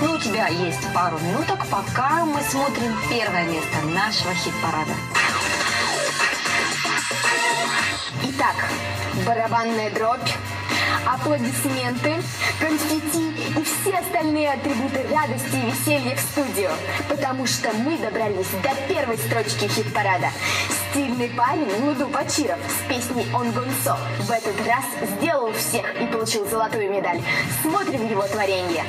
Ну, у тебя есть пару минуток, пока мы смотрим первое место нашего хит-парада. Итак, барабанная дробь, аплодисменты, конфетти и все остальные атрибуты радости и веселья в студию. Потому что мы добрались до первой строчки хит-парада. Стильный парень Луду Бачиров с песней «Он Гонсо» в этот раз сделал всех и получил золотую медаль. Смотрим его творение.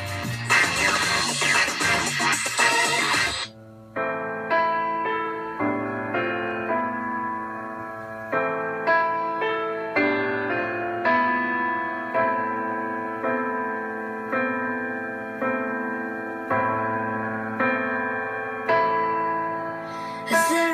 Is